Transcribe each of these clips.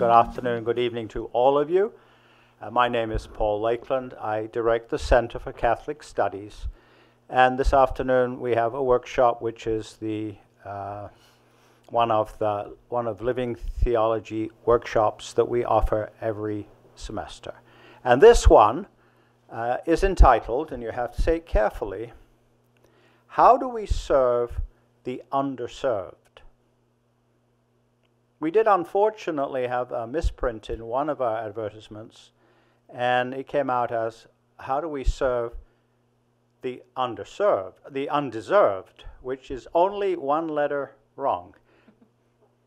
good afternoon, good evening to all of you. Uh, my name is Paul Lakeland. I direct the Center for Catholic Studies. And this afternoon we have a workshop which is the uh, one of the one of living theology workshops that we offer every semester. And this one uh, is entitled, and you have to say it carefully, How do we serve the underserved? We did unfortunately have a misprint in one of our advertisements, and it came out as How do we serve the underserved, the undeserved, which is only one letter wrong.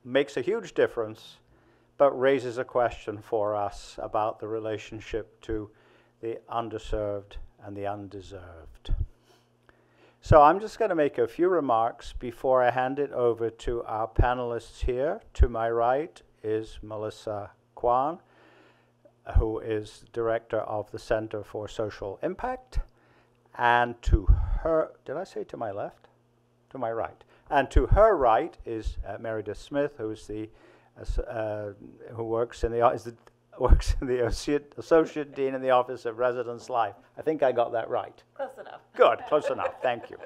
Makes a huge difference, but raises a question for us about the relationship to the underserved and the undeserved. So I'm just going to make a few remarks before I hand it over to our panelists here. To my right is Melissa Quan, who is director of the Center for Social Impact. And to her, did I say to my left? To my right. And to her right is uh, Meredith Smith, who's the uh, who works in the is the works in the associate, associate dean in the office of residence life. I think I got that right. Close enough. Good, close enough. Thank you.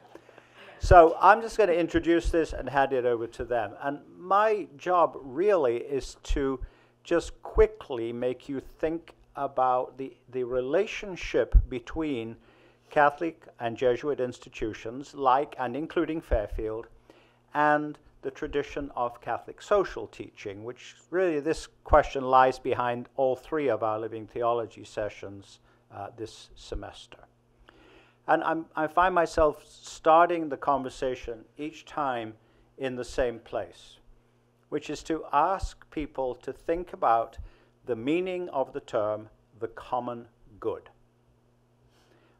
So I'm just going to introduce this and hand it over to them. And my job really is to just quickly make you think about the, the relationship between Catholic and Jesuit institutions, like and including Fairfield, and the tradition of Catholic social teaching, which really this question lies behind all three of our living theology sessions uh, this semester. And I'm, i find myself starting the conversation each time in the same place, which is to ask people to think about the meaning of the term the common good.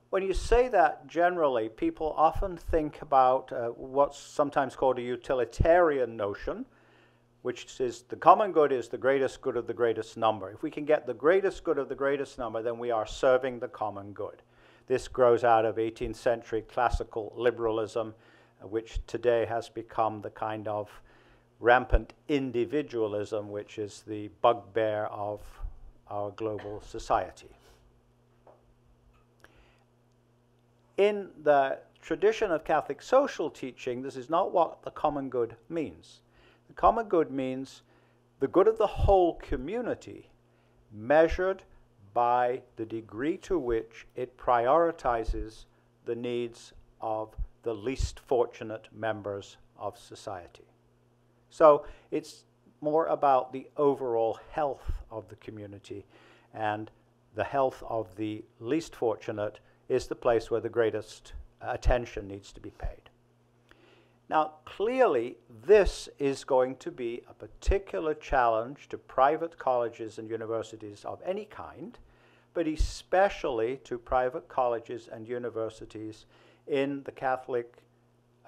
When you say that generally, people often think about uh, what's sometimes called a utilitarian notion, which is the common good is the greatest good of the greatest number. If we can get the greatest good of the greatest number, then we are serving the common good. This grows out of 18th century classical liberalism, uh, which today has become the kind of rampant individualism, which is the bugbear of our global society. In the tradition of Catholic social teaching, this is not what the common good means. The common good means the good of the whole community measured by the degree to which it prioritizes the needs of the least fortunate members of society. So it's more about the overall health of the community and the health of the least fortunate is the place where the greatest attention needs to be paid. Now, clearly, this is going to be a particular challenge to private colleges and universities of any kind, but especially to private colleges and universities in the Catholic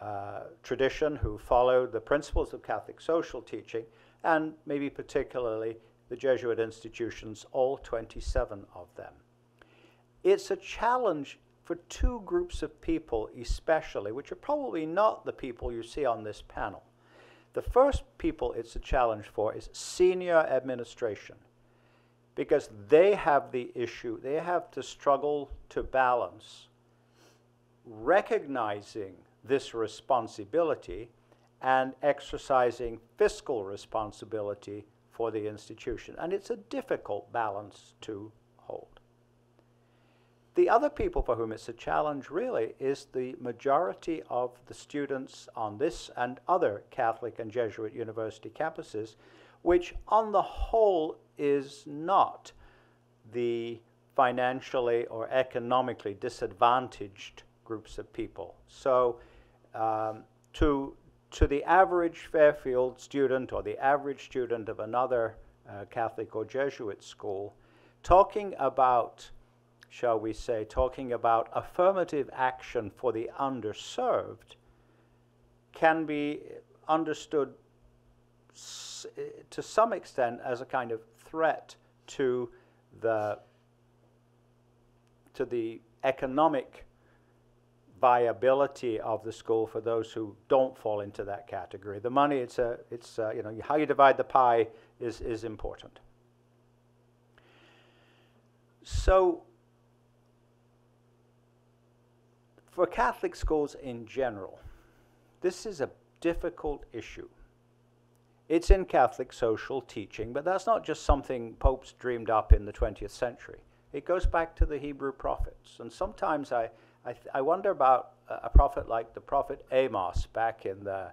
uh, tradition who follow the principles of Catholic social teaching, and maybe particularly the Jesuit institutions, all 27 of them it's a challenge for two groups of people, especially, which are probably not the people you see on this panel. The first people it's a challenge for is senior administration, because they have the issue, they have to struggle to balance recognizing this responsibility and exercising fiscal responsibility for the institution. And it's a difficult balance to hold. The other people for whom it's a challenge really is the majority of the students on this and other Catholic and Jesuit university campuses, which on the whole is not the financially or economically disadvantaged groups of people. So um, to, to the average Fairfield student or the average student of another uh, Catholic or Jesuit school, talking about shall we say, talking about affirmative action for the underserved can be understood eh, to some extent as a kind of threat to the to the economic viability of the school for those who don't fall into that category. The money, it's a, it's a, you know, how you divide the pie is, is important. So, for Catholic schools in general, this is a difficult issue. It's in Catholic social teaching, but that's not just something popes dreamed up in the 20th century. It goes back to the Hebrew prophets. And sometimes I, I, I wonder about a, prophet like the prophet Amos back in the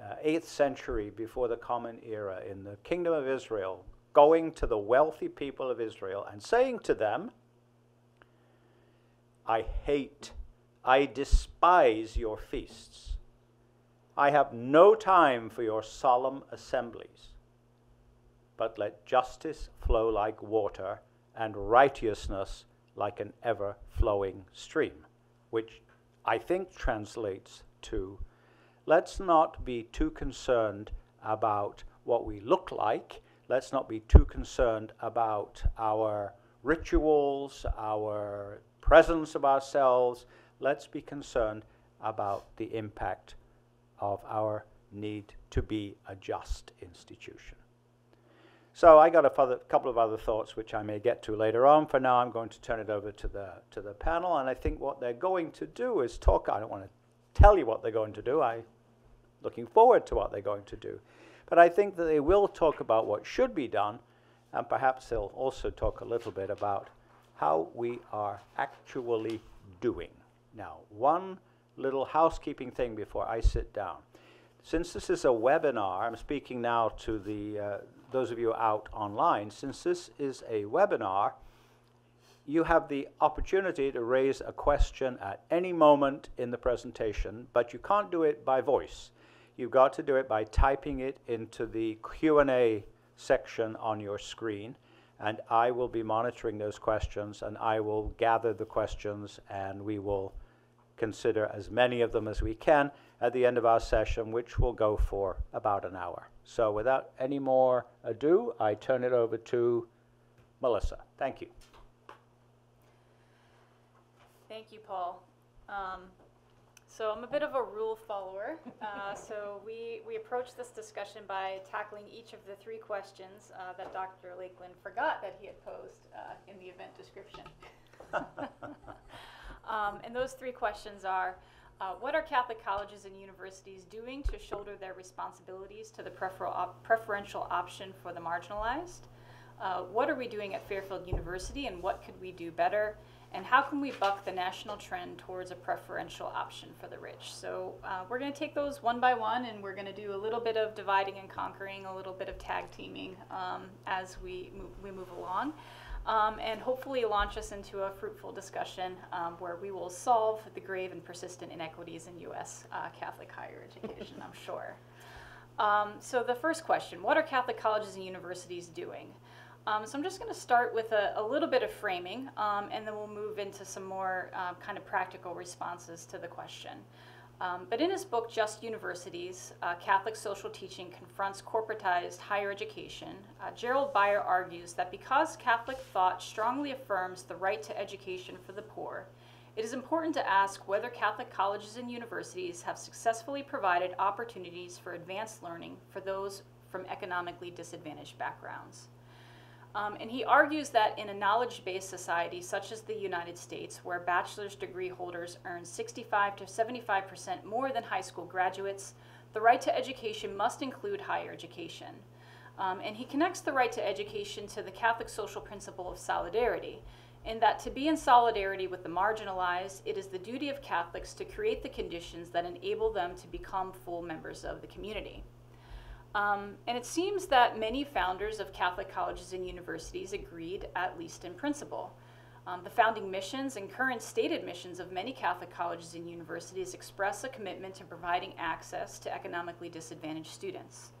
uh, 8th century before the Common Era in the kingdom of Israel, going to the wealthy people of Israel and saying to them, I hate, I despise your feasts. I have no time for your solemn assemblies. But let justice flow like water and righteousness like an ever flowing stream, which I think translates to let's not be too concerned about what we look like. Let's not be too concerned about our rituals, our presence of ourselves. Let's be concerned about the impact of our need to be a just institution. So I got a couple of other thoughts which I may get to later on. For now, I'm going to turn it over to the to the panel, and I think what they're going to do is talk. I don't want to tell you what they're going to do. I'm looking forward to what they're going to do, but I think that they will talk about what should be done, and perhaps they'll also talk a little bit about how we are actually doing. Now, one little housekeeping thing before I sit down. Since this is a webinar, I'm speaking now to the uh, those of you out online, since this is a webinar, you have the opportunity to raise a question at any moment in the presentation, but you can't do it by voice. You've got to do it by typing it into the Q&A section on your screen, and I will be monitoring those questions, and I will gather the questions, and we will consider as many of them as we can at the end of our session, which will go for about an hour. So without any more ado, I turn it over to Melissa. Thank you. Thank you, Paul. Um, so I'm a bit of a rule follower. Uh, so we, we approach this discussion by tackling each of the three questions uh, that Dr. Lakeland forgot that he had posed uh, in the event description. um, and those three questions are, uh, what are Catholic colleges and universities doing to shoulder their responsibilities to the prefer op preferential option for the marginalized? Uh, what are we doing at Fairfield University and what could we do better? And how can we buck the national trend towards a preferential option for the rich? So uh, we're going to take those one by one and we're going to do a little bit of dividing and conquering, a little bit of tag teaming um, as we we move along um, and hopefully launch us into a fruitful discussion um, where we will solve the grave and persistent inequities in U.S. Uh, Catholic higher education, I'm sure. Um, so the first question, what are Catholic colleges and universities doing? Um, so I'm just going to start with a, a, little bit of framing, um, and then we'll move into some more uh, kind of practical responses to the question. Um, but in his book, Just Universities, uh, Catholic Social Teaching Confronts Corporatized Higher Education, uh, Gerald Beyer argues that because Catholic thought strongly affirms the right to education for the poor, it is important to ask whether Catholic colleges and universities have successfully provided opportunities for advanced learning for those from economically disadvantaged backgrounds. Um, and he argues that in a knowledge based society such as the United States, where bachelor's degree holders earn 65 to 75% more than high school graduates, the right to education must include higher education. Um, and he connects the right to education to the Catholic social principle of solidarity, in that to be in solidarity with the marginalized, it is the duty of Catholics to create the conditions that enable them to become full members of the community. Um, and it seems that many founders of Catholic colleges and universities agreed, at least in principle. Um, the founding missions and current stated missions of many Catholic colleges and universities express a commitment to providing access to economically disadvantaged students.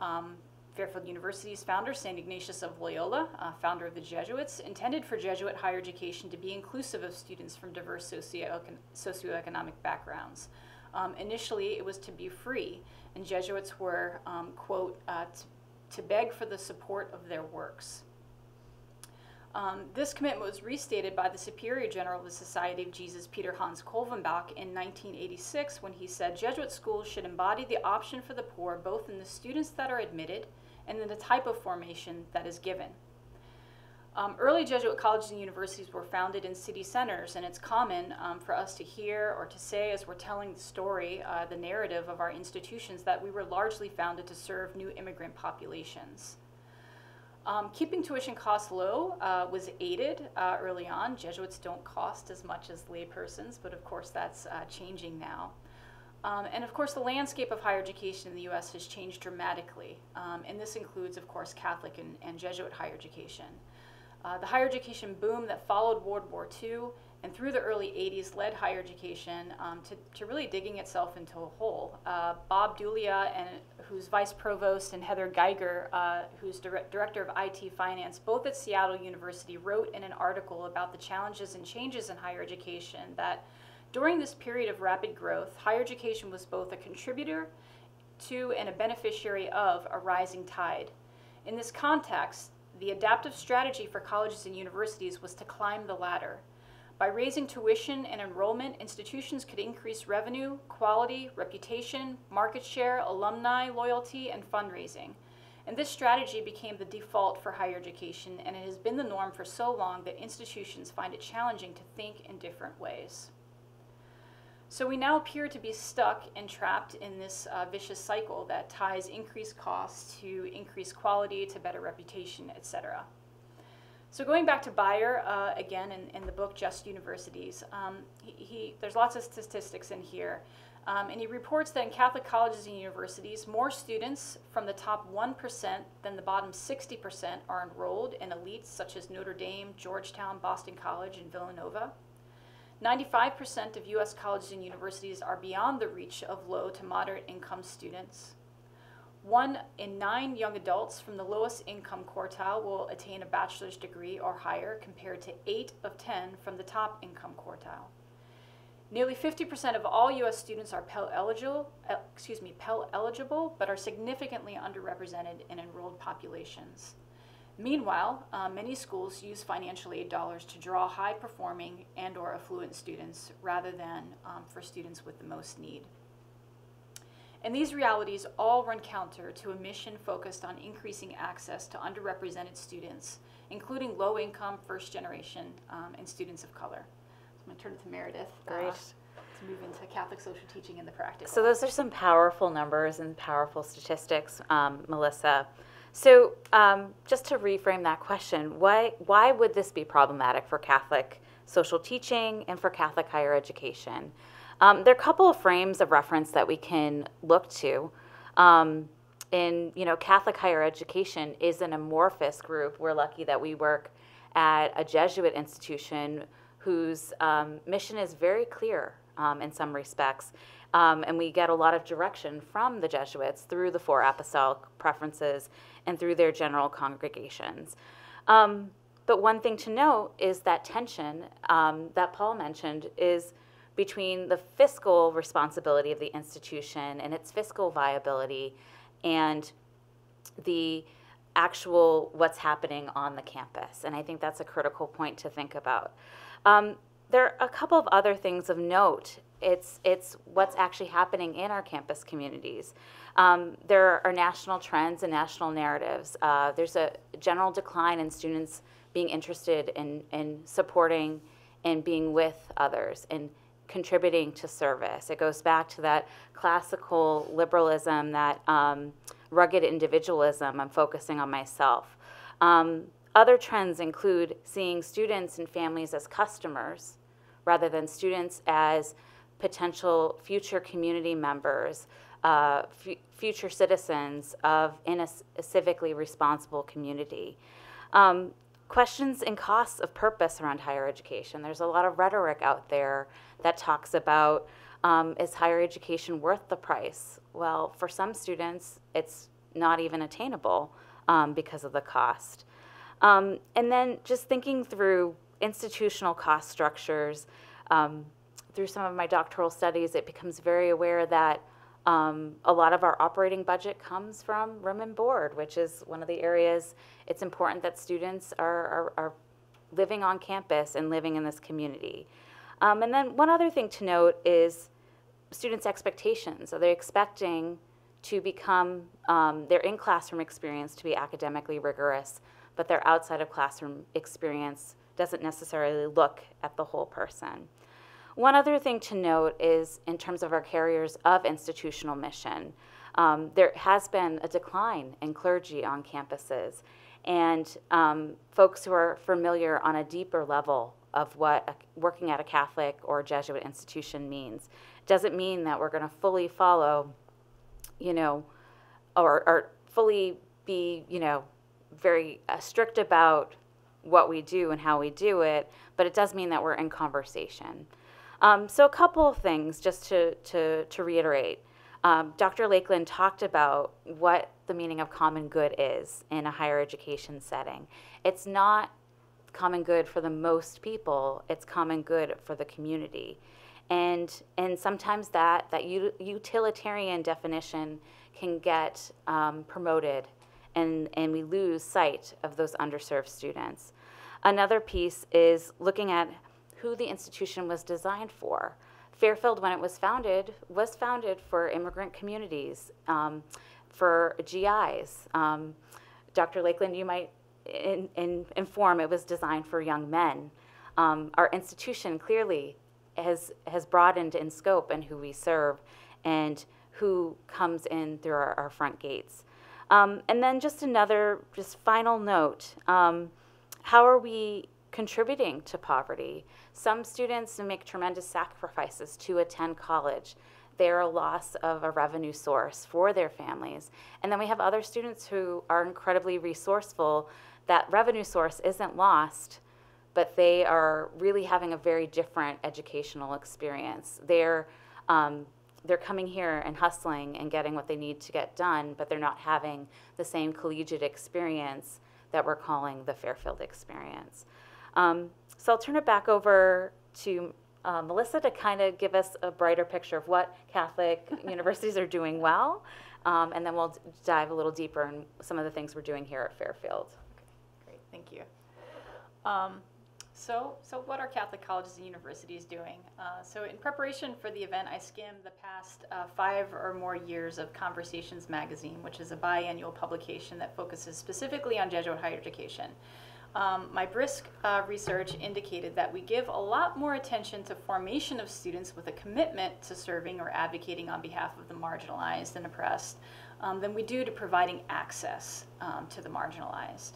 Um, Fairfield University's founder, St. Ignatius of Loyola, uh, founder of the Jesuits, intended for Jesuit higher education to be inclusive of students from diverse socio socioeconomic backgrounds. Um, initially, it was to be free, and Jesuits were, um, quote, uh, to beg for the support of their works. Um, this commitment was restated by the Superior General of the Society of Jesus, Peter Hans Kolvenbach, in 1986 when he said Jesuit schools should embody the option for the poor both in the students that are admitted and in the type of formation that is given. Um, early Jesuit colleges and universities were founded in city centers, and it's common um, for us to hear or to say as we're telling the story, uh, the narrative of our institutions, that we were largely founded to serve new immigrant populations. Um, keeping tuition costs low uh, was aided uh, early on. Jesuits don't cost as much as laypersons, but of course that's uh, changing now. Um, and of course, the landscape of higher education in the US has changed dramatically, um, and this includes, of course, Catholic and, and Jesuit higher education. Uh, the higher education boom that followed World War II and through the early 80s led higher education um, to, to really digging itself into a hole. Uh, Bob Dullea, and, who's vice provost, and Heather Geiger, uh, who's dire- director of IT finance, both at Seattle University, wrote in an article about the challenges and changes in higher education that during this period of rapid growth, higher education was both a contributor to and a beneficiary of a rising tide. In this context, the adaptive strategy for colleges and universities was to climb the ladder. By raising tuition and enrollment, institutions could increase revenue, quality, reputation, market share, alumni loyalty, and fundraising. And this strategy became the default for higher education, and it has been the norm for so long that institutions find it challenging to think in different ways. So we now appear to be stuck and trapped in this uh, vicious cycle that ties increased costs to increased quality, to better reputation, etc. So going back to Beyer, uh, again, in, in the book Just Universities, um, he, he, there's lots of statistics in here. Um, and he reports that in Catholic colleges and universities, more students from the top 1% than the bottom 60% are enrolled in elites such as Notre Dame, Georgetown, Boston College, and Villanova. 95% of U.S. colleges and universities are beyond the reach of low to moderate income students. One in nine young adults from the lowest income quartile will attain a bachelor's degree or higher, compared to 8 of 10 from the top income quartile. Nearly 50% of all U.S. students are Pell eligible, excuse me, Pell eligible, but are significantly underrepresented in enrolled populations. Meanwhile, uh, many schools use financial aid dollars to draw high performing and or affluent students rather than um, for students with the most need. And these realities all run counter to a mission focused on increasing access to underrepresented students, including low income, first generation, um, and students of color. So I'm going to turn it to Meredith. Uh, Great. Uh, to move into Catholic social teaching in the practice. So, those are some powerful numbers and powerful statistics, um, Melissa. So, um, just to reframe that question, why, why would this be problematic for Catholic social teaching and for Catholic higher education? Um, there are a couple of frames of reference that we can look to. Um, in you know, Catholic higher education is an amorphous group. We're lucky that we work at a Jesuit institution whose um, mission is very clear um, in some respects. Um, and we get a lot of direction from the Jesuits through the four apostolic preferences and through their general congregations. Um, but one thing to note is that tension um, that Paul mentioned is between the fiscal responsibility of the institution and its fiscal viability and the actual what's happening on the campus. And I think that's a critical point to think about. Um, there are a couple of other things of note. It's, it's what's actually happening in our campus communities. Um, there are national trends and national narratives. Uh, there's a general decline in students being interested in, in supporting and being with others and contributing to service. It goes back to that classical liberalism, that um, rugged individualism. I'm focusing on myself. Um, other trends include seeing students and families as customers rather than students as potential future community members, uh, future citizens of in a, a civically responsible community. Um, questions and costs of purpose around higher education. There's a lot of rhetoric out there that talks about um, is higher education worth the price? Well, for some students, it's not even attainable um, because of the cost. Um, and then just thinking through institutional cost structures, um, through some of my doctoral studies, it becomes very aware that um, a lot of our operating budget comes from room and board, which is one of the areas it's important that students are, are, are living on campus and living in this community. Um, and then one other thing to note is students' expectations. Are they expecting to become um, their in classroom experience to be academically rigorous, but their outside of classroom experience doesn't necessarily look at the whole person. One other thing to note is in terms of our carriers of institutional mission, um, there has been a decline in clergy on campuses. And um, folks who are familiar on a deeper level of what a, working at a Catholic or Jesuit institution means doesn't mean that we're going to fully follow, you know, or, or fully be, you know, very uh, strict about what we do and how we do it, but it does mean that we're in conversation. Um, so, a couple of things just to, to, to reiterate. Um, Dr. Lakeland talked about what the meaning of common good is in a higher education setting. It's not common good for the most people, it's common good for the community. And, and sometimes that, that utilitarian definition can get um, promoted and, and we lose sight of those underserved students. Another piece is looking at who the institution was designed for. Fairfield, when it was founded, was founded for immigrant communities, um, for GIs. Um, Dr. Lakeland, you might in, in, inform it was designed for young men. Um, our institution clearly has, has broadened in scope and who we serve and who comes in through our, our front gates. Um, and then just another, just final note, um, how are we contributing to poverty? Some students make tremendous sacrifices to attend college. They're a loss of a revenue source for their families. And then we have other students who are incredibly resourceful. That revenue source isn't lost, but they are really having a very different educational experience. They're um, they're coming here and hustling and getting what they need to get done, but they're not having the same collegiate experience that we're calling the Fairfield experience. Um, so I'll turn it back over to uh, Melissa to kind of give us a brighter picture of what Catholic universities are doing well, um, and then we'll dive a little deeper in some of the things we're doing here at Fairfield. Okay, great, thank you. Um, so, so what are Catholic colleges and universities doing? Uh, so in preparation for the event, I skimmed the past uh, five or more years of Conversations Magazine, which is a biannual publication that focuses specifically on Jesuit higher education. Um, my brisk uh, research indicated that we give a lot more attention to formation of students with a commitment to serving or advocating on behalf of the marginalized and oppressed um, than we do to providing access um, to the marginalized.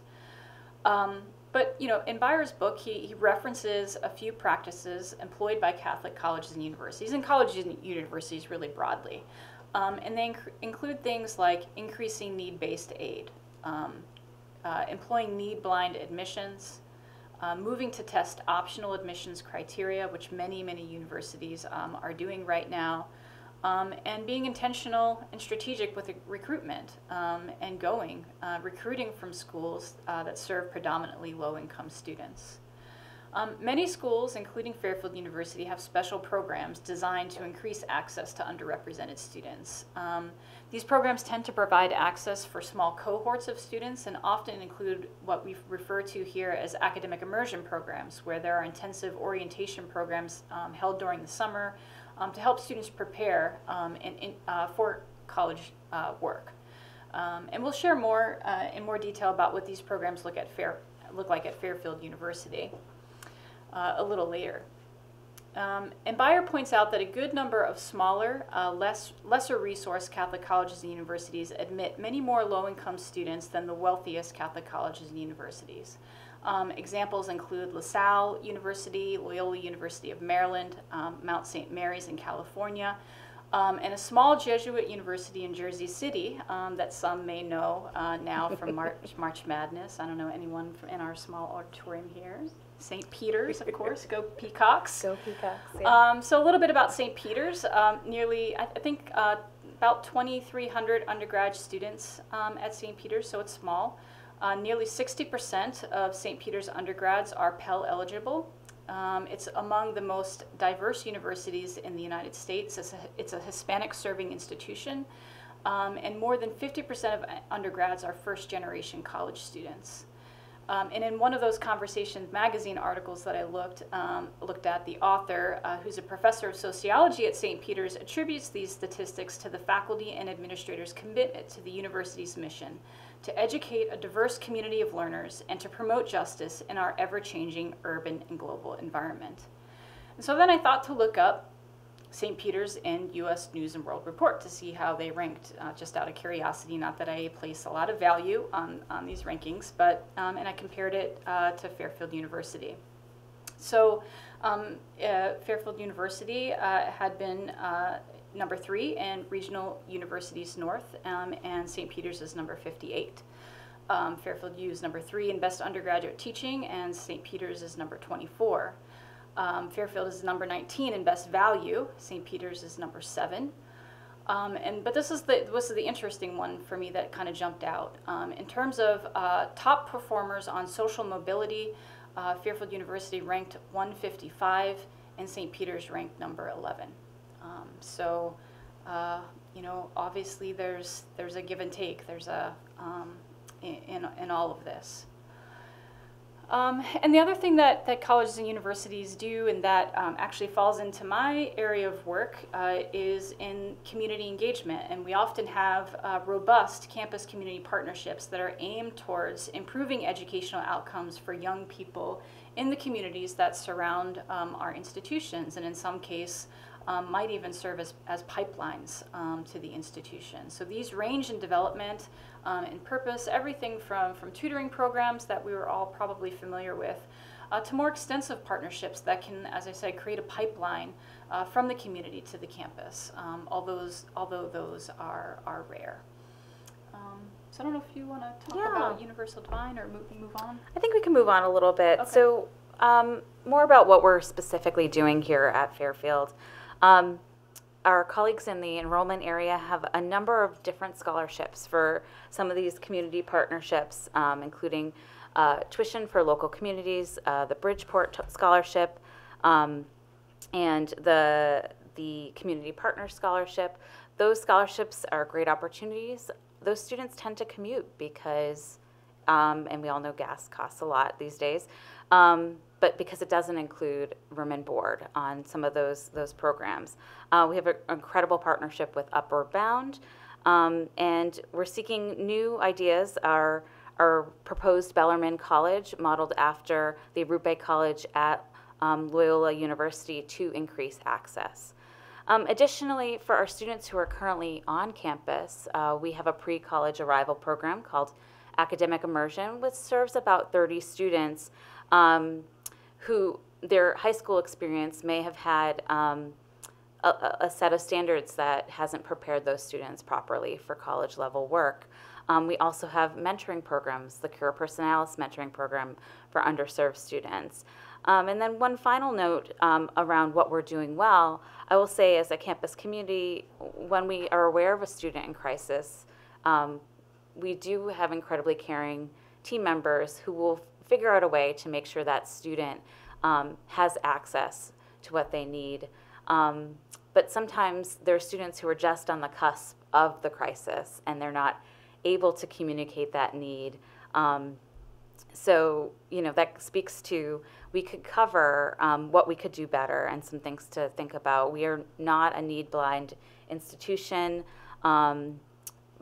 Um, but you know, in Beyer's book, he, he references a few practices employed by Catholic colleges and universities, and colleges and universities really broadly. Um, and they inc include things like increasing need-based aid, um, uh, employing need-blind admissions, uh, moving to test optional admissions criteria, which many, many universities um, are doing right now, um, and being intentional and strategic with recruitment um, and going, uh, recruiting from schools uh, that serve predominantly low-income students. Um, many schools, including Fairfield University, have special programs designed to increase access to underrepresented students. These programs tend to provide access for small cohorts of students and often include what we refer to here as academic immersion programs, where there are intensive orientation programs um, held during the summer um, to help students prepare um, in, in, uh, for college uh, work. Um, and we'll share more uh, in more detail about what these programs look, at Fair, look like at Fairfield University uh, a little later. Um, and Beyer points out that a good number of smaller, uh, less, lesser resource Catholic colleges and universities admit many more low-income students than the wealthiest Catholic colleges and universities. Um, examples include LaSalle University, Loyola University of Maryland, um, Mount St. Mary's in California, um, and a small Jesuit university in Jersey City um, that some may know uh, now from March, March Madness. I don't know anyone in our small auditorium here. St. Peter's, of course. Go Peacocks. Go Peacocks. Yeah. Um, so a little bit about St. Peter's. Um, nearly, I, I think, uh, about 2,300 undergrad students um, at St. Peter's, so it's small. Uh, nearly 60% of St. Peter's undergrads are Pell eligible. Um, it's among the most diverse universities in the United States. It's a, it's a Hispanic serving institution. Um, and more than 50% of undergrads are first generation college students. Um, and in one of those Conversation magazine articles that I looked um, looked at, the author, uh, who's a professor of sociology at St. Peter's, attributes these statistics to the faculty and administrators' commitment to the university's mission to educate a diverse community of learners and to promote justice in our ever-changing urban and global environment. And so then I thought to look up St. Peter's and U.S. News and World Report to see how they ranked, uh, just out of curiosity. Not that I place a lot of value on, on these rankings, but um, and I compared it uh, to Fairfield University. So um, uh, Fairfield University uh, had been uh, number three in Regional Universities North, um, and St. Peter's is number 58. Um, Fairfield U is number three in Best Undergraduate Teaching, and St. Peter's is number 24. Um, Fairfield is number 19 in best value. St. Peter's is number seven. Um, and but this is the this is the interesting one for me that kind of jumped out um, in terms of uh, top performers on social mobility. Uh, Fairfield University ranked 155, and St. Peter's ranked number 11. Um, so, uh, you know, obviously there's there's a give and take. There's a um, in, in all of this. Um, and the other thing that, that colleges and universities do, and that um, actually falls into my area of work, uh, is in community engagement. And we often have uh, robust campus community partnerships that are aimed towards improving educational outcomes for young people in the communities that surround um, our institutions, and in some case, um, might even serve as, as pipelines um, to the institution. So these range in development um, and purpose, everything from, from tutoring programs that we were all probably familiar with, uh, to more extensive partnerships that can, as I said, create a pipeline uh, from the community to the campus, um, all those, although those are, are rare. Um, so I don't know if you want to talk Yeah. about Universal Divine or move, move on. I think we can move on a little bit. Okay. So, um, more about what we're specifically doing here at Fairfield. Um, our colleagues in the enrollment area have a number of different scholarships for some of these community partnerships, um, including uh, tuition for local communities, uh, the Bridgeport Scholarship, um, and the the Community Partner Scholarship. Those scholarships are great opportunities. Those students tend to commute because, um, and we all know gas costs a lot these days, um, but because it doesn't include room and board on some of those those programs. Uh, we have an incredible partnership with Upward Bound, um, and we're seeking new ideas. Our our proposed Bellarmine College, modeled after the Arrupe College at um, Loyola University, to increase access. Um, additionally, for our students who are currently on campus, uh, we have a pre college arrival program called Academic Immersion, which serves about 30 students um, who their high school experience may have had um, a- a, set of standards that hasn't prepared those students properly for college level work. Um, we also have mentoring programs, the Cura Personalis mentoring program for underserved students. Um, and then one final note um, around what we're doing well, I will say as a campus community, when we are aware of a student in crisis, um, we do have incredibly caring team members who will figure out a way to make sure that student um, has access to what they need. Um, but sometimes there are students who are just on the cusp of the crisis and they're not able to communicate that need. Um, so, you know, that speaks to we could cover um, what we could do better and some things to think about. We are not a need blind institution um,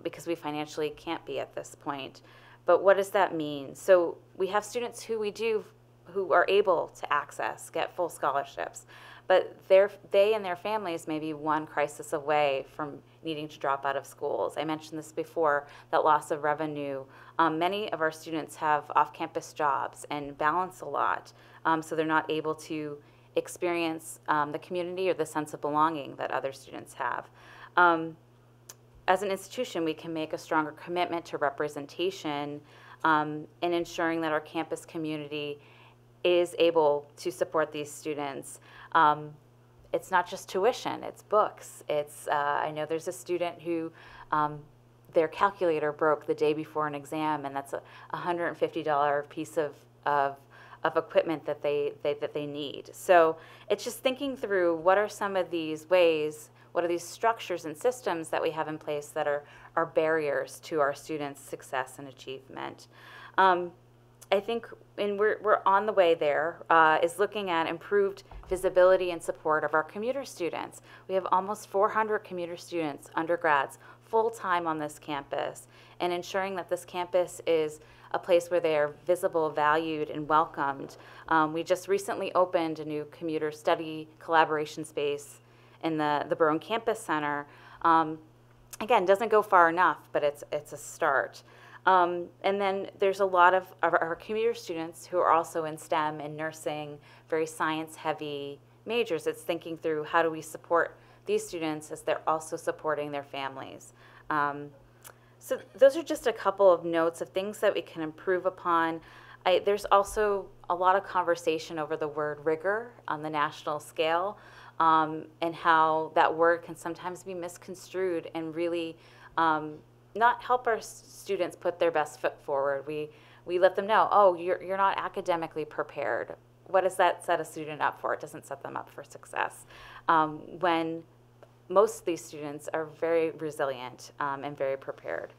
because we financially can't be at this point. But what does that mean? So, we have students who we do who are able to access, get full scholarships, but they and their families may be one crisis away from needing to drop out of schools. I mentioned this before that loss of revenue. Um, many of our students have off campus jobs and balance a lot, um, so they're not able to experience um, the community or the sense of belonging that other students have. Um, as an institution, we can make a stronger commitment to representation um, and ensuring that our campus community is able to support these students. Um, it's not just tuition, it's books. It's, uh, I know there's a student who um, their calculator broke the day before an exam, and that's a $150 piece of, of, of equipment that they, they, that they need. So it's just thinking through what are some of these ways, what are these structures and systems that we have in place that are, are barriers to our students' success and achievement. Um, I think, and we're, we're on the way there, uh, is looking at improved visibility and support of our commuter students. We have almost 400 commuter students, undergrads, full time on this campus, and ensuring that this campus is a place where they are visible, valued, and welcomed. Um, we just recently opened a new commuter study collaboration space in the, the Barone Campus Center. Um, again, doesn't go far enough, but it's, it's a start. Um, and then there's a lot of our, our commuter students who are also in STEM and nursing, very science heavy majors. It's thinking through how do we support these students as they're also supporting their families. Um, so those are just a couple of notes of things that we can improve upon. I, there's also a lot of conversation over the word rigor on the national scale um, and how that word can sometimes be misconstrued and really um, not help our students put their best foot forward. We, we let them know, oh, you're, you're not academically prepared. What does that set a student up for? It doesn't set them up for success. Um, when most of these students are very resilient um, and very prepared.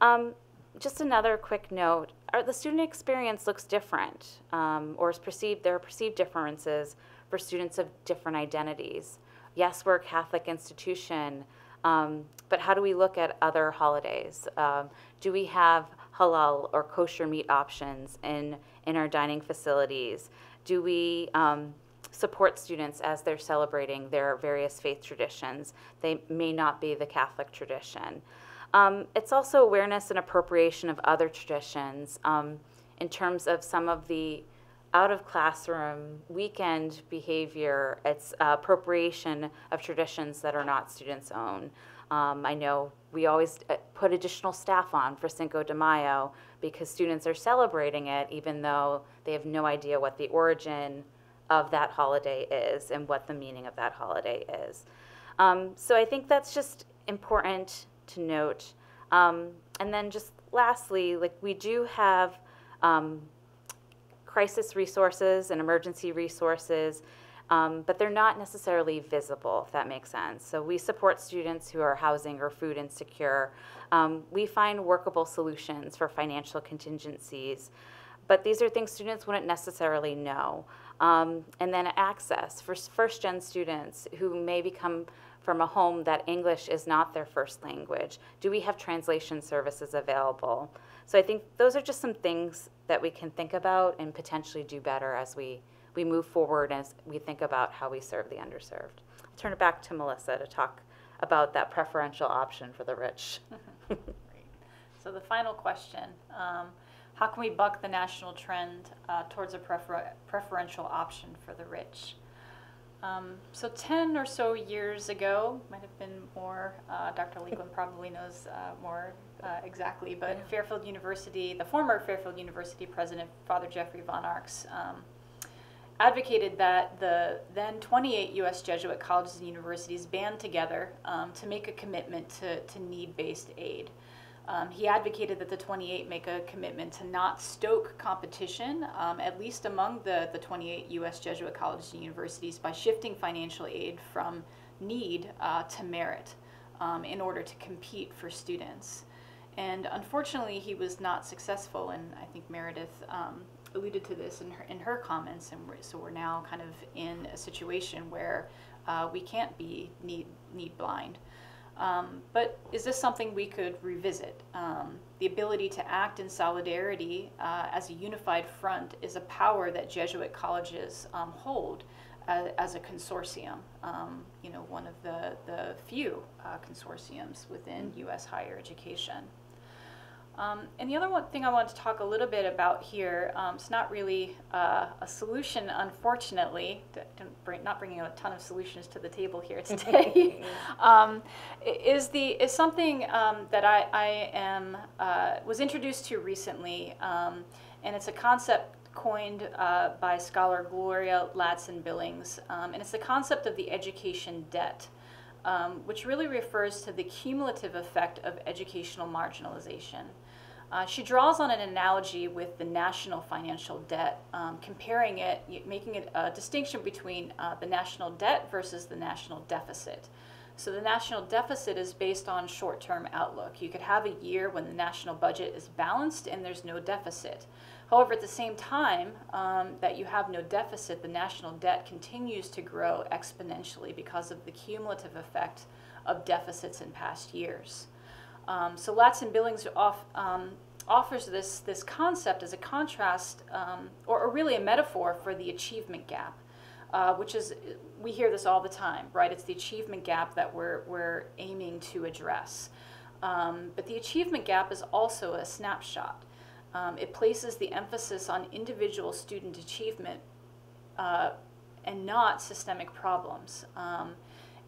Um, just another quick note, the student experience looks different um, or is perceived, there are perceived differences for students of different identities. Yes, we're a Catholic institution, um, but how do we look at other holidays? Um, do we have halal or kosher meat options in, in our dining facilities? Do we um, support students as they're celebrating their various faith traditions. They may not be the Catholic tradition. Um, it's also awareness and appropriation of other traditions um, in terms of some of the out of classroom weekend behavior. It's appropriation of traditions that are not students' own. Um, I know we always uh, put additional staff on for Cinco de Mayo because students are celebrating it even though they have no idea what the origin of that holiday is and what the meaning of that holiday is. Um, so I think that's just important to note. Um, and then just lastly, like we do have um, crisis resources and emergency resources, um, but they're not necessarily visible, if that makes sense. So we support students who are housing or food insecure. Um, we find workable solutions for financial contingencies, but these are things students wouldn't necessarily know. Um, and then access for first gen students who may become from a home that English is not their first language. Do we have translation services available? So I think those are just some things that we can think about and potentially do better as we, we move forward as we think about how we serve the underserved. I'll turn it back to Melissa to talk about that preferential option for the rich. So the final question, um, how can we buck the national trend uh, towards a prefer- preferential option for the rich? Um, so 10 or so years ago, might have been more, uh, Dr. Lakeland probably knows uh, more uh, exactly, but yeah. Fairfield University, the former Fairfield University president, Father Jeffrey Von Arx, um, advocated that the then 28 U.S. Jesuit colleges and universities band together um, to make a commitment to, to need-based aid. Um, he advocated that the 28 make a commitment to not stoke competition, um, at least among the, the 28 U.S. Jesuit colleges and universities, by shifting financial aid from need uh, to merit um, in order to compete for students. And unfortunately, he was not successful, and I think Meredith um, alluded to this in her, in her comments, and we're, so we're now kind of in a situation where uh, we can't be need, need blind. Um, but is this something we could revisit? Um, the ability to act in solidarity uh, as a unified front is a power that Jesuit colleges um, hold as, as, a consortium. Um, you know, one of the, the few uh, consortiums within U.S. higher education. Um, and the other one thing I want to talk a little bit about here, um, it's not really uh, a solution, unfortunately, bring, not bringing a ton of solutions to the table here today, um, is, the, is something um, that I, I am, uh, was introduced to recently, um, and it's a concept coined uh, by scholar Gloria Ladson Billings, um, and it's the concept of the education debt. Um, which really refers to the cumulative effect of educational marginalization. Uh, she draws on an analogy with the national financial debt, um, comparing it, making it a distinction between uh, the national debt versus the national deficit. So the national deficit is based on short-term outlook. You could have a year when the national budget is balanced and there's no deficit. However, at the same time um, that you have no deficit, the national debt continues to grow exponentially because of the cumulative effect of deficits in past years. Um, so Ladson-Billings off, um, offers this, this concept as a contrast, um, or, or, really a metaphor for the achievement gap, uh, which is, we hear this all the time, right? It's the achievement gap that we're, we're aiming to address. Um, but the achievement gap is also a snapshot. Um, it places the emphasis on individual student achievement uh, and not systemic problems. Um,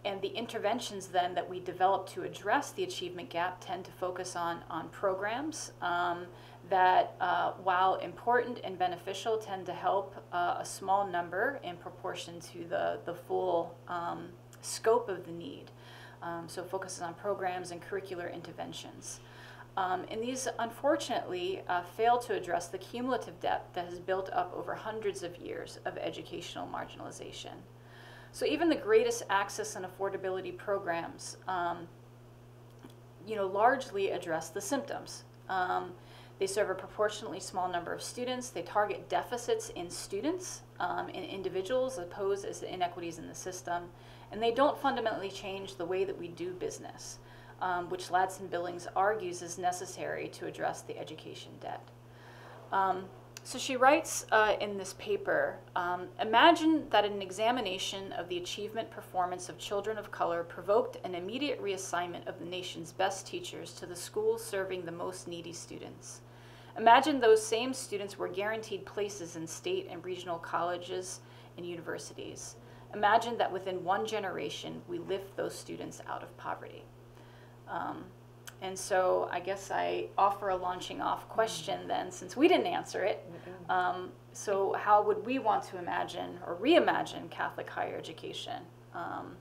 and the interventions then that we develop to address the achievement gap tend to focus on, on programs um, that, uh, while important and beneficial, tend to help uh, a small number in proportion to the, the full um, scope of the need. Um, so focuses on programs and curricular interventions. Um, and these, unfortunately, uh, fail to address the cumulative debt that has built up over hundreds of years of educational marginalization. So even the greatest access and affordability programs, um, you know, largely address the symptoms. Um, they serve a proportionally small number of students. They target deficits in students, um, in individuals, opposed as the inequities in the system. And they don't fundamentally change the way that we do business um, which Ladson-Billings argues is necessary to address the education debt. Um, so she writes uh, in this paper, um, imagine that an examination of the achievement performance of children of color provoked an immediate reassignment of the nation's best teachers to the schools serving the most needy students. Imagine those same students were guaranteed places in state and regional colleges and universities. Imagine that within one generation, we lift those students out of poverty. Um, and so I guess I offer a launching off question then, since we didn't answer it. Um, so, how would we want to imagine or reimagine Catholic higher education, um,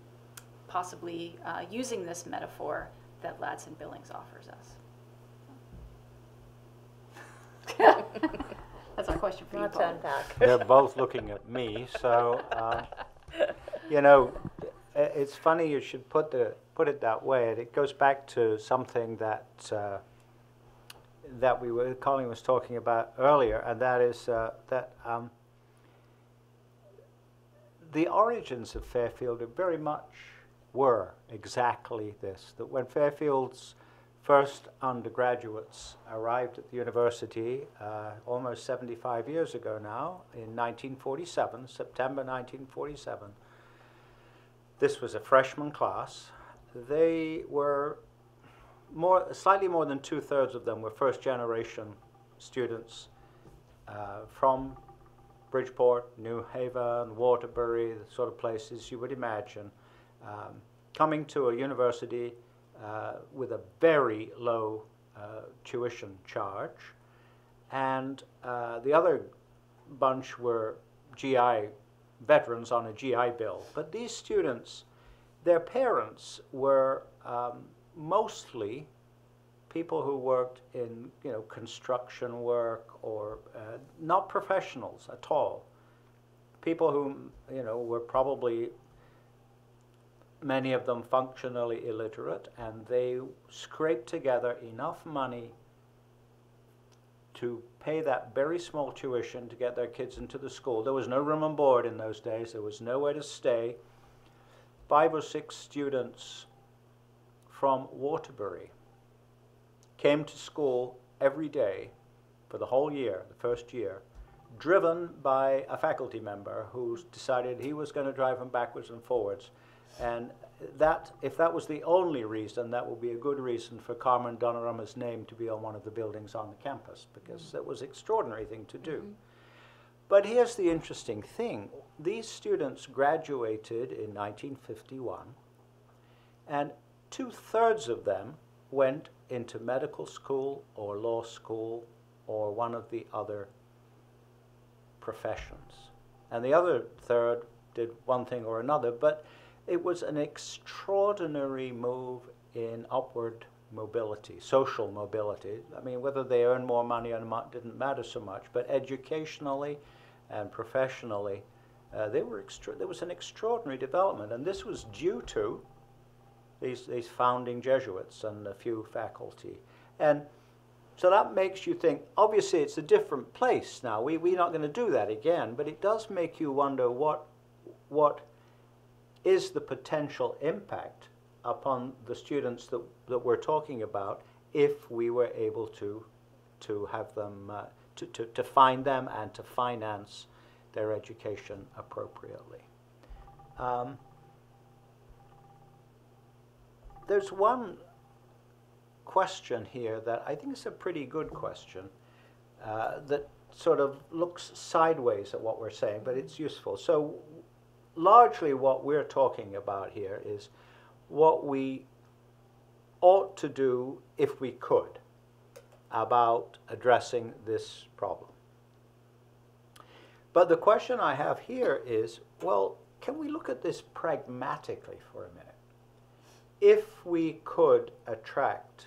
possibly uh, using this metaphor that Ladson-Billings offers us? That's our question for Not you, to Paul. unpack. They're both looking at me, so, um, you know, it's funny you should put the, put it that way. and It goes back to something that, uh, that we were, Colin was talking about earlier, and that is uh, that um, the origins of Fairfield very much were exactly this. That when Fairfield's first undergraduates arrived at the university uh, almost 75 years ago now, in 1947, September 1947, this was a freshman class. They were more, slightly more than two thirds of them were first generation students uh, from Bridgeport, New Haven, Waterbury, the sort of places you would imagine, um, coming to a university uh, with a very low uh, tuition charge. And uh, the other bunch were GI veterans on a GI Bill. But these students, their parents were um, mostly people who worked in you know construction work or uh, not professionals at all. People who you know were probably many of them functionally illiterate, and they scraped together enough money to pay that very small tuition to get their kids into the school. There was no room and board in those days, there was nowhere to stay. Five or six students from Waterbury came to school every day for the whole year, the first year, driven by a faculty member who decided he was going to drive them backwards and forwards. And that, if that was the only reason, that would be a good reason for Carmen Donnarumma's name to be on one of the buildings on the campus, because it was an extraordinary thing to do. Mm-hmm. But here's the interesting thing. These students graduated in 1951, and two-thirds of them went into medical school or law school or one of the other professions. And the other third did one thing or another, but it was an extraordinary move in upward mobility, social mobility. I mean, whether they earned more money or not didn't matter so much, but educationally and professionally, uh, they were extra- there was an extraordinary development, and this was due to these, these founding Jesuits and a few faculty. And so that makes you think, obviously, it's a different place now. We, we're not going to do that again, but it does make you wonder what, what is the potential impact upon the students that, that we're talking about if we were able to, to have them, uh, to, to, to find them and to finance their education appropriately. Um, there's one question here that I think is a pretty good question uh, that sort of looks sideways at what we're saying, but it's useful. So, largely, what we're talking about here is what we ought to do if we could about addressing this problem. But the question I have here is well, can we look at this pragmatically for a minute? If we could attract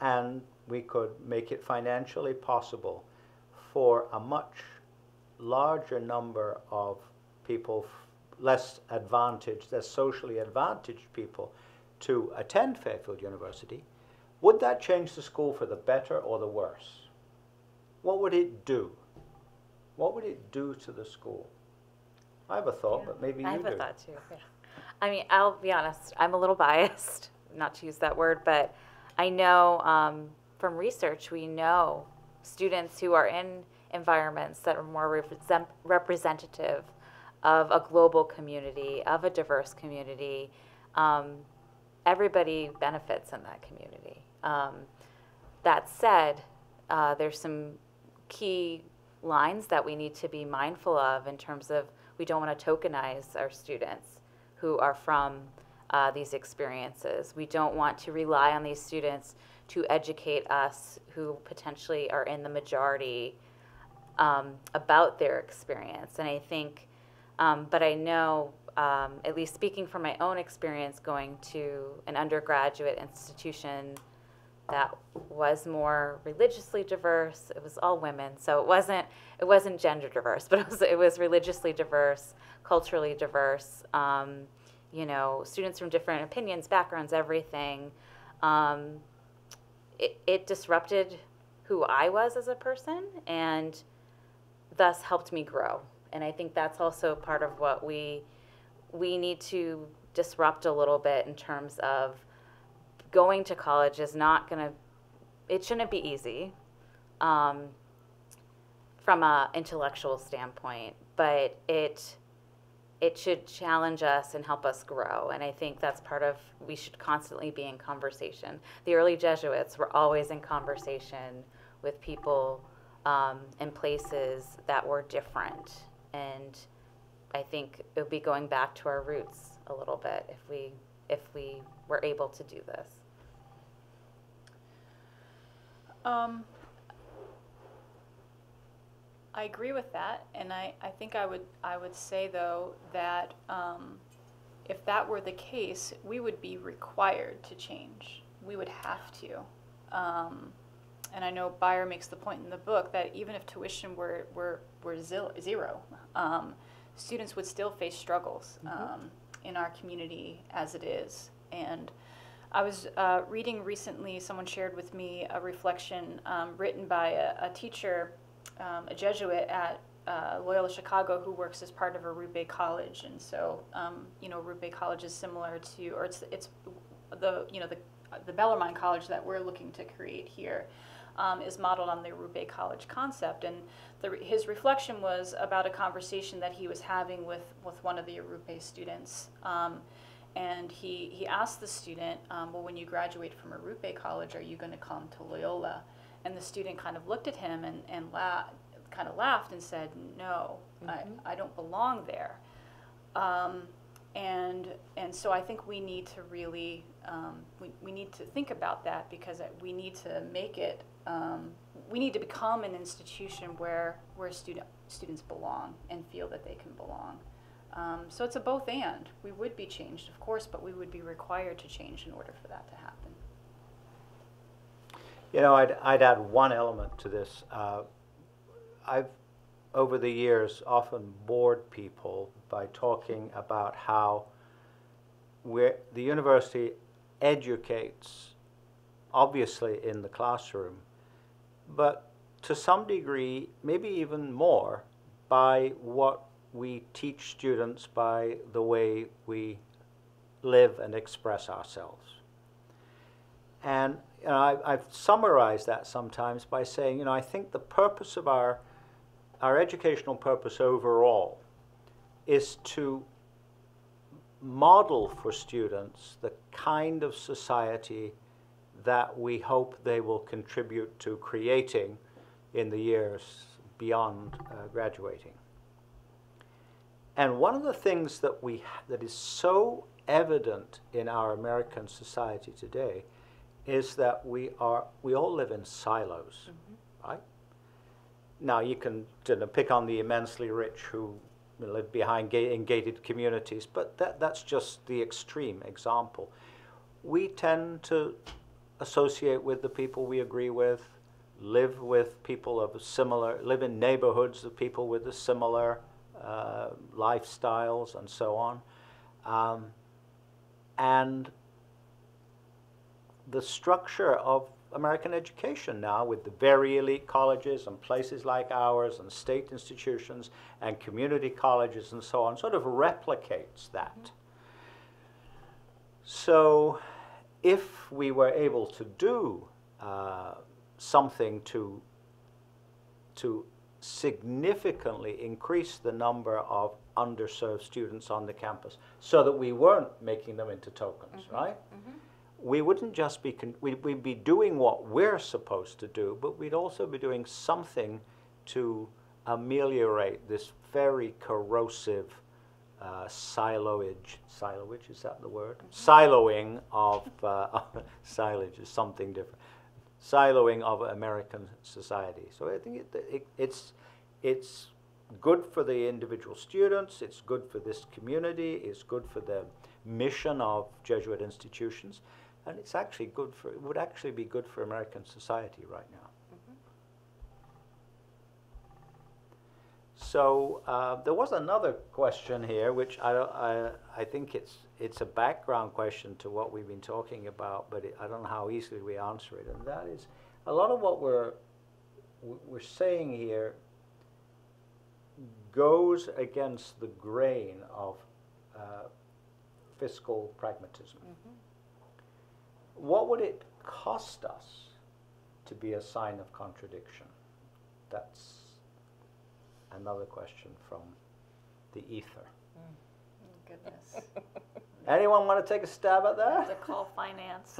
and we could make it financially possible for a much larger number of people, less advantaged, less socially advantaged people, to attend Fairfield University, would that change the school for the better or the worse? What would it do? What would it do to the school? I have a thought, Yeah. but maybe you do. I have do. a thought too. Yeah. I mean, I'll be honest. I'm a little biased, not to use that word, but I know um, from research we know students who are in environments that are more represent- representative of a global community, of a diverse community. Um, everybody benefits in that community. Um, that said, uh, there's some key lines that we need to be mindful of in terms of we don't want to tokenize our students who are from uh, these experiences. We don't want to rely on these students to educate us who potentially are in the majority um, about their experience. And I think, um, but I know, um, at least speaking from my own experience going to an undergraduate institution that was more religiously diverse. It was all women, so it wasn't it wasn't gender diverse, but it was it was religiously diverse, culturally diverse. Um, you know, students from different opinions, backgrounds, everything. Um, it, it disrupted who I was as a person, and thus helped me grow. And I think that's also part of what we we need to disrupt a little bit in terms of going to college is not going to it shouldn't be easy um, from a intellectual standpoint but it it should challenge us and help us grow and i think that's part of we should constantly be in conversation. The early jesuits were always in conversation with people um, in places that were different and i think it would be going back to our roots a little bit if we if we were able to do this Um, I agree with that, and I, I think I would I would say though that um, if that were the case, we would be required to change. We would have to. Um, and I know Beyer makes the point in the book that even if tuition were were, were zil- zero, um, students would still face struggles um, in our community as it is, and. I was uh, reading recently, someone shared with me a reflection um, written by a, a teacher, um, a Jesuit at uh, Loyola Chicago, who works as part of Arrupe College. And so, um, you know, Bay College is similar to, or it's, it's the, you know, the, the Bellarmine College that we're looking to create here. Um, is modeled on the Bay College concept, and the, his reflection was about a conversation that he was having with, with one of the Bay students. And he, he asked the student, um, well, when you graduate from Arrupe College, are you going to come to Loyola? And the student kind of looked at him and, and la- kind of laughed and said, no, I, I don't belong there. Um, and, and so I think we need to really, um, we, we need to think about that because we need to make it, um, we need to become an institution where, where student, students belong and feel that they can belong. Um, so it's a both and. We would be changed, of course, but we would be required to change in order for that to happen. You know, I'd, I'd add one element to this. Uh, I've, over the years, often bored people by talking about how the university educates, obviously in the classroom, but to some degree, maybe even more, by what we teach students by the way we live and express ourselves. And I, I've summarized that sometimes by saying, you know, I think the purpose of our, our educational purpose overall is to model for students the kind of society that we hope they will contribute to creating in the years beyond uh, graduating. And one of the things that we that is so evident in our American society today is that we are we all live in silos, mm-hmm. right? Now you can you know, pick on the immensely rich who live behind gate, in gated communities, but that, that's just the extreme example. We tend to associate with the people we agree with, live with people of similar, live in neighborhoods of people with a similar uh, lifestyles and so on. Um, and the structure of American education now with the very elite colleges and places like ours and state institutions and community colleges and so on sort of replicates that. Mm-hmm. So if we were able to do uh, something to, to significantly increase the number of underserved students on the campus so that we weren't making them into tokens, mm-hmm. right? Mm-hmm. We wouldn't just be, con- we'd, we'd be doing what we're supposed to do, but we'd also be doing something to ameliorate this very corrosive uh, siloage. Siloage, is that the word? Mm-hmm. Siloing of, uh, silage is something different siloing of American society. So I think it, it, it's, it's good for the individual students, it's good for this community, it's good for the mission of Jesuit institutions, and it's actually good for, it would actually be good for American society right now. So uh, there was another question here, which I, I, I think it's, it's a background question to what we've been talking about, but it, I don't know how easily we answer it. And that is, a lot of what we're, we're saying here goes against the grain of uh, fiscal pragmatism. Mm-hmm. What would it cost us to be a sign of contradiction? That's another question from the ether. Mm. Goodness. Anyone want to take a stab at that? To call finance.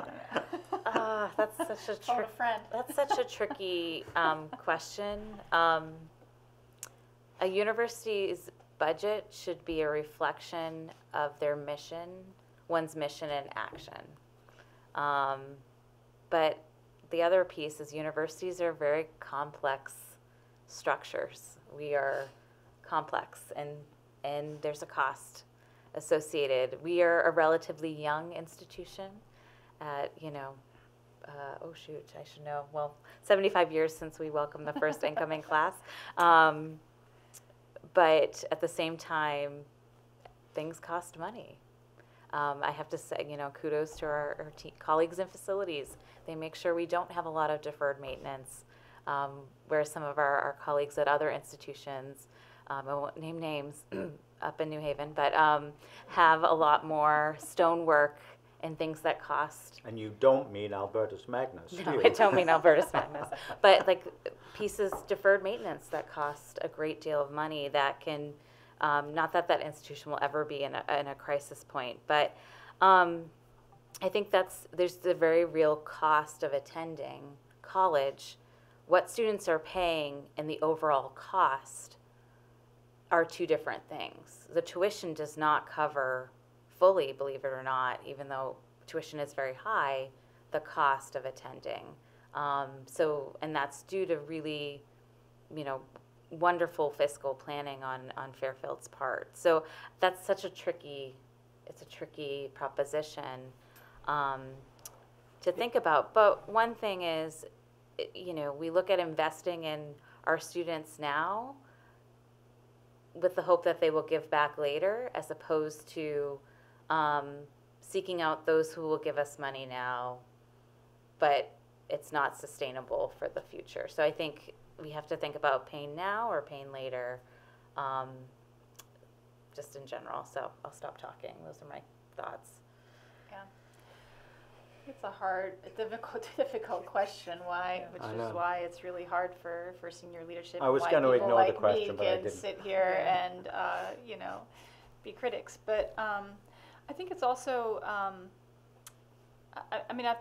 uh, that's such a trick. friend. That's such a tricky um, question. Um, a university's budget should be a reflection of their mission, one's mission and action. Um, but the other piece is universities are very complex structures we are complex and, and there's a cost associated. We are a relatively young institution at, you know, uh, oh shoot, I should know. Well, 75 years since we welcomed the first incoming class. Um, but at the same time, things cost money. Um, I have to say, you know, kudos to our, our colleagues in facilities. They make sure we don't have a lot of deferred maintenance um, where some of our, our colleagues at other institutions, um, I won't name names up in New Haven, but um, have a lot more stonework and things that cost. And you don't mean Albertus Magnus, No, I don't mean Albertus Magnus, but like pieces deferred maintenance that cost a great deal of money that can, um, not that that institution will ever be in a, in a crisis point, but um, I think that's there's the very real cost of attending college what students are paying and the overall cost are two different things. The tuition does not cover fully, believe it or not, even though tuition is very high, the cost of attending. Um, so, and that's due to really, you know, wonderful fiscal planning on, on Fairfield's part. So that's such a tricky, it's a tricky proposition um, to think about. But one thing is, you know, we look at investing in our students now with the hope that they will give back later, as opposed to um, seeking out those who will give us money now, but it's not sustainable for the future. So I think we have to think about pain now or pain later, um, just in general. So I'll stop talking. Those are my thoughts. Yeah. It's a hard, a difficult, difficult question. Why, which I is know. why it's really hard for, for senior leadership. I was why gonna people ignore the like question, me but I can didn't. sit here Yeah. and uh, you know be critics. But um, I think it's also. Um, I, I mean, I've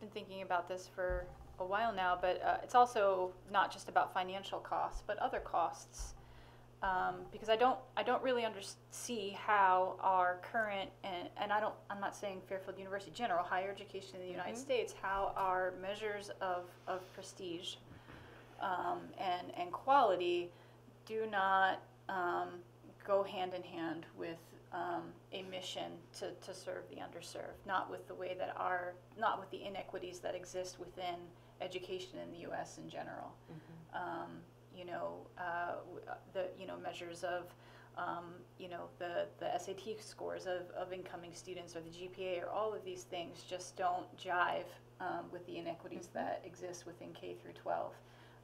been thinking about this for a while now, but uh, it's also not just about financial costs, but other costs um, because I don't I don't really under, see how our current and, and I don't I'm not saying Fairfield University general higher education in the United Mhm. States how our measures of, of prestige um, and and quality do not um, go hand in hand with um, a mission to, to serve the underserved not with the way that our not with the inequities that exist within education in the U.S. in general um, you know, uh, uh, the, you know, measures of, um, you know, the, the SAT scores of, of incoming students or the GPA or all of these things just don't jive um, with the inequities that exist within K through 12.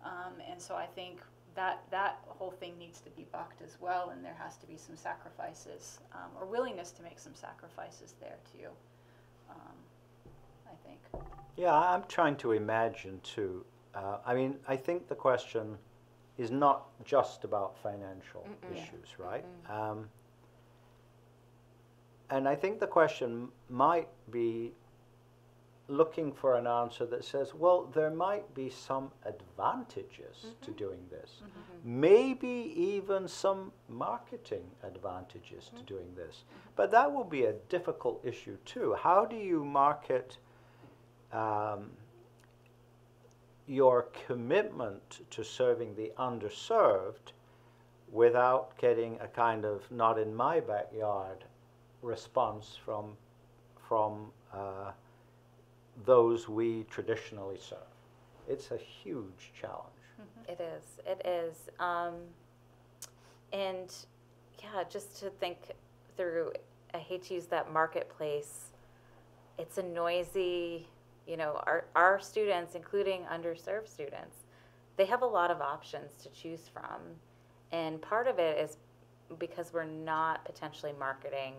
Um, and so I think that that whole thing needs to be bucked as well, and there has to be some sacrifices um, or willingness to make some sacrifices there too. Um, I think. Yeah, I'm trying to imagine too. Uh, I mean, I think the question is not just about financial Mm-mm. issues, right? Um, and I think the question might be looking for an answer that says, well, there might be some advantages to doing this. Maybe even some marketing advantages to doing this. But that will be a difficult issue too. How do you market um, your commitment to serving the underserved without getting a kind of not in my backyard response from from uh, those we traditionally serve. It's a huge challenge. It is. It is. Um, and yeah, just to think through, I hate to use that marketplace. It's a noisy, you know, our, our students, including underserved students, they have a lot of options to choose from. And part of it is because we're not potentially marketing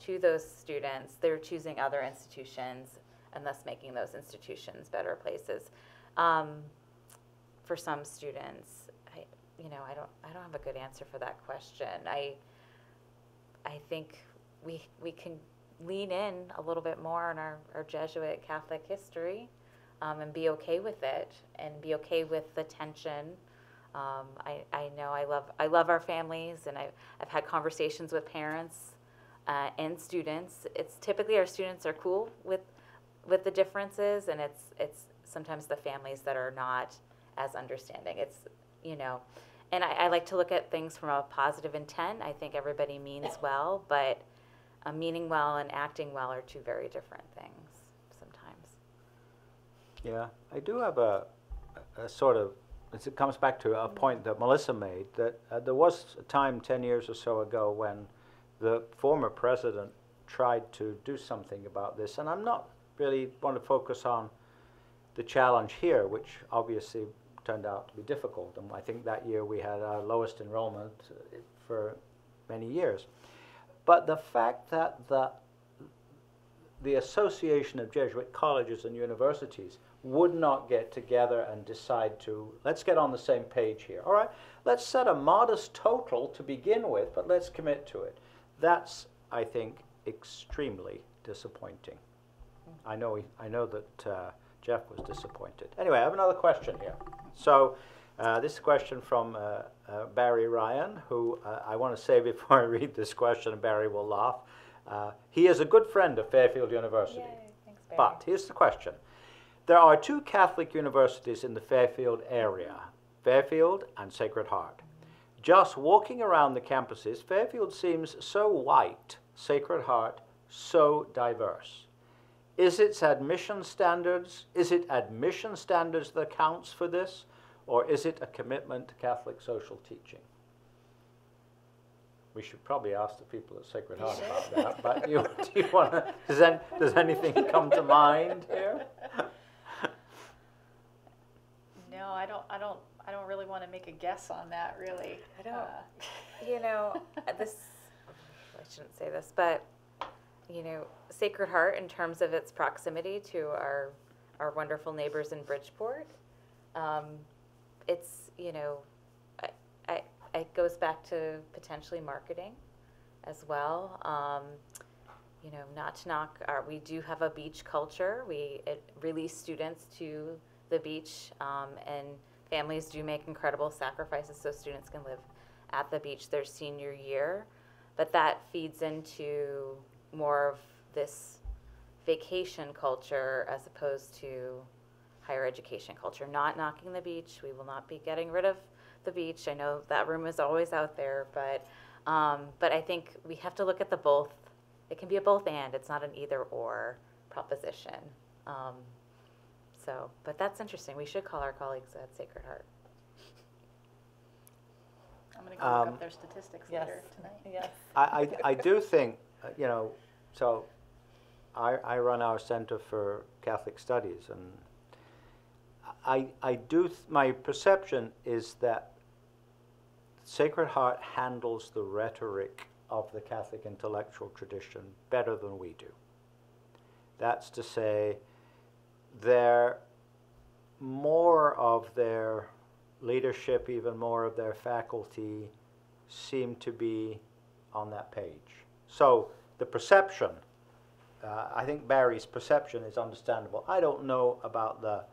to those students, they're choosing other institutions and thus making those institutions better places. Um, for some students, I, you know, I don't, I don't have a good answer for that question. I, I think we, we can lean in a little bit more on our, our Jesuit Catholic history um, and be okay with it and be okay with the tension. Um, I, I know I love, I love our families and I've, I've had conversations with parents uh, and students. It's typically our students are cool with, with the differences and it's, it's sometimes the families that are not as understanding. It's, you know, and I, I like to look at things from a positive intent. I think everybody means well, but uh, meaning well and acting well are two very different things sometimes. Yeah, I do have a, a sort of, it comes back to a point that Melissa made, that uh, there was a time 10 years or so ago when the former president tried to do something about this. And I'm not really want to focus on the challenge here, which obviously turned out to be difficult. And I think that year we had our lowest enrollment uh, for many years. But the fact that the the Association of Jesuit Colleges and Universities would not get together and decide to, let's get on the same page here. All right, let's set a modest total to begin with, but let's commit to it. That's, I think, extremely disappointing. I know, I know that uh, Jeff was disappointed. Anyway, I have another question here. So, uh, this question from uh, uh, Barry Ryan, who uh, I want to say before I read this question, Barry will laugh. Uh, he is a good friend of Fairfield University. thanks, But here's the question There are two Catholic universities in the Fairfield area Fairfield and Sacred Heart. Just walking around the campuses, Fairfield seems so white, Sacred Heart so diverse. Is its admission standards, is it admission standards that counts for this, or is it a commitment to Catholic social teaching? We should probably ask the people at Sacred Heart about that. But you, do you want to? Does, any, does anything come to mind here? No, I don't. I don't. I don't really want to make a guess on that. Really, I don't. Uh, you know, this. I shouldn't say this, but you know, Sacred Heart, in terms of its proximity to our our wonderful neighbors in Bridgeport, um, it's, you know, I, I, it goes back to potentially marketing as well. Um, you know, not to knock our, we do have a beach culture. We it, release students to the beach, um, and families do make incredible sacrifices so students can live at the beach their senior year. But that feeds into more of this vacation culture as opposed to higher education culture. Not knocking the beach. We will not be getting rid of the beach. I know that room is always out there, but um, but I think we have to look at the both. It can be a both and. It's not an either or proposition. Um, so, but that's interesting. We should call our colleagues at Sacred Heart. I'm gonna go look Um, up their statistics Yes. later tonight. Yes. I, I, I do think, uh, you know, so I, I run our Center for Catholic Studies, and I, I do, my perception is that Sacred Heart handles the rhetoric of the Catholic intellectual tradition better than we do. That's to say, their more of their leadership, even more of their faculty, seem to be on that page. So the perception, uh, I think Barry's perception is understandable. I don't know about the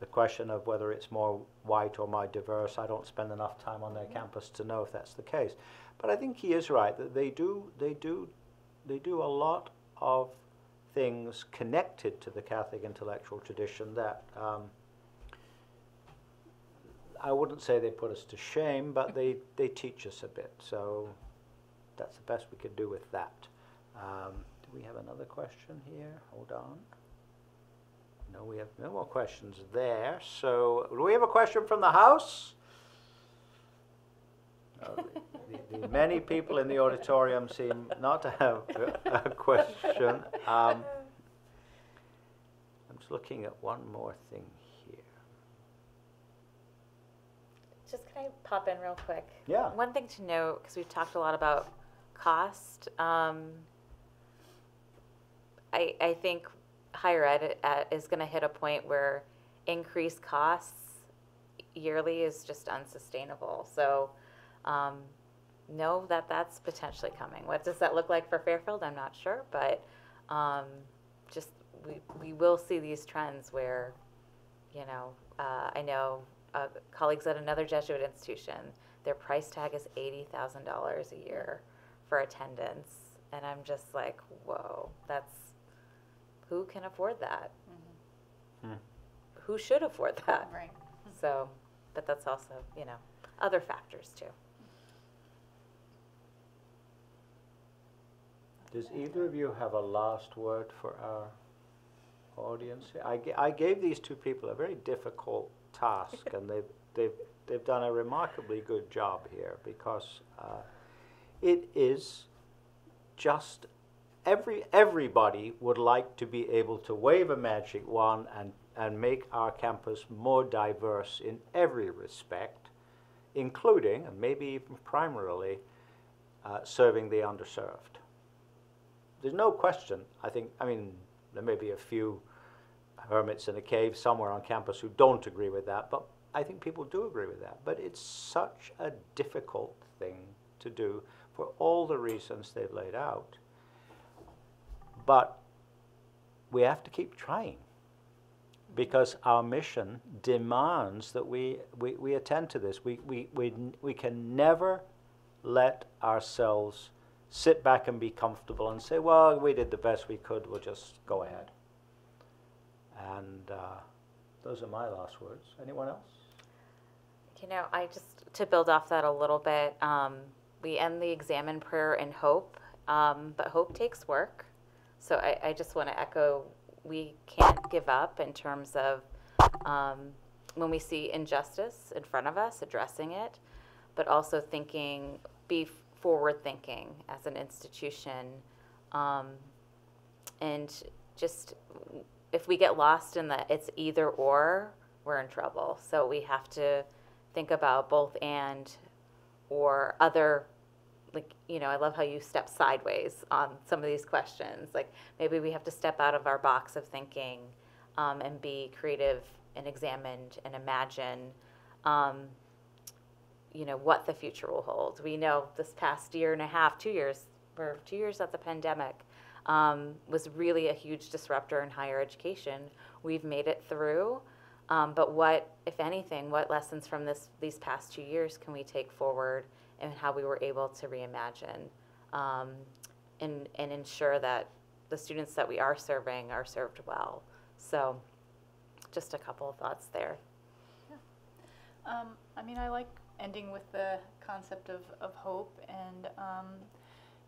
the question of whether it's more white or more diverse. I don't spend enough time on their campus to know if that's the case. But I think he is right that they do they do they do a lot of things connected to the Catholic intellectual tradition that um, I wouldn't say they put us to shame, but they, they teach us a bit. So that's the best we could do with that. Um, do we have another question here? Hold on. No, we have no more questions there. So do we have a question from the House? Uh, the, the many people in the auditorium seem not to have a, a question. Um, I'm just looking at one more thing here. Just can I pop in real quick? Yeah. One thing to note, because we've talked a lot about cost. Um, I, I think higher ed uh, is going to hit a point where increased costs yearly is just unsustainable. So um, know that that's potentially coming. What does that look like for Fairfield? I'm not sure, but um, just we, we will see these trends where, you know, uh, I know uh, colleagues at another Jesuit institution, their price tag is $80,000 a year for attendance. And I'm just like, whoa, that's, who can afford that? Hmm. Who should afford that? Right. So, but that's also, you know, other factors too. Does either of you have a last word for our audience? I, I gave these two people a very difficult task, and they've, they've, they've done a remarkably good job here because uh, it is just every everybody would like to be able to wave a magic wand and, and make our campus more diverse in every respect, including, and maybe even primarily, uh, serving the underserved there's no question. I think. I mean, there may be a few hermits in a cave somewhere on campus who don't agree with that, but I think people do agree with that. But it's such a difficult thing to do for all the reasons they've laid out. But we have to keep trying because our mission demands that we, we, we attend to this. We, we, we, we can never let ourselves sit back and be comfortable and say, well, we did the best we could, we'll just go ahead. And uh, those are my last words. Anyone else? You know, I just, to build off that a little bit, um, we end the Examen prayer in hope, um, but hope takes work. So I, I just want to echo we can't give up in terms of um, when we see injustice in front of us, addressing it, but also thinking, be forward thinking as an institution. Um, and just if we get lost in the it's either or, we're in trouble. So we have to think about both and or other like you know i love how you step sideways on some of these questions. Like maybe we have to step out of our box of thinking um, and be creative and examined and imagine um, you know what the future will hold. We know this past year and a half two years or two years of the pandemic um, was really a huge disruptor in higher education. We've made it through um, but what if anything what lessons from this these past two years can we take forward and how we were able to reimagine um, and, and ensure that the students that we are serving are served well. So, just a couple of thoughts there. Um, I mean, I like ending with the concept of, of hope, and um,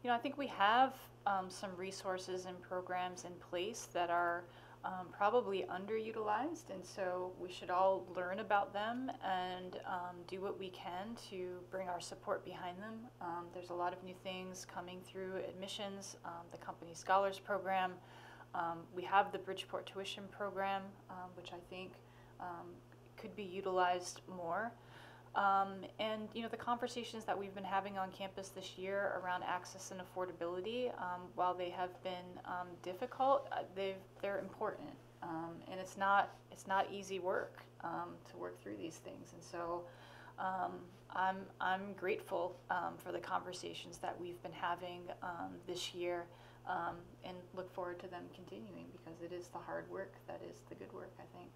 you know, I think we have um, some resources and programs in place that are um, probably underutilized, and so we should all learn about them and um, do what we can to bring our support behind them. Um, there's a lot of new things coming through admissions, um, the company scholars program. Um, we have the Bridgeport tuition program, um, which I think could be utilized more. Um, and you know the conversations that we've been having on campus this year around access and affordability, um, while they have been um, difficult, uh, they they're important, um, and it's not it's not easy work um, to work through these things. And so, um, I'm I'm grateful for the conversations that we've been having this year, and look forward to them continuing because it is the hard work that is the good work. I think.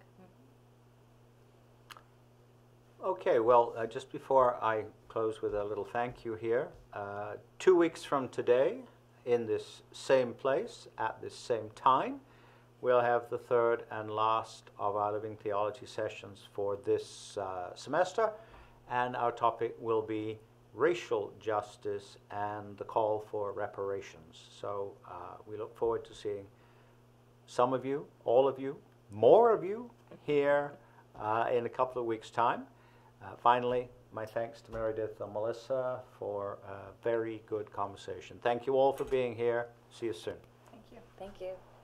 Okay, well, uh, just before I close with a little thank you here, uh, two weeks from today, in this same place, at this same time, we'll have the third and last of our Living Theology sessions for this uh, semester, and our topic will be racial justice and the call for reparations. So uh, we look forward to seeing some of you, all of you, more of you here uh, in a couple of weeks' time. Uh, finally, my thanks to Meredith and Melissa for a very good conversation. Thank you all for being here. See you soon. Thank you. Thank you.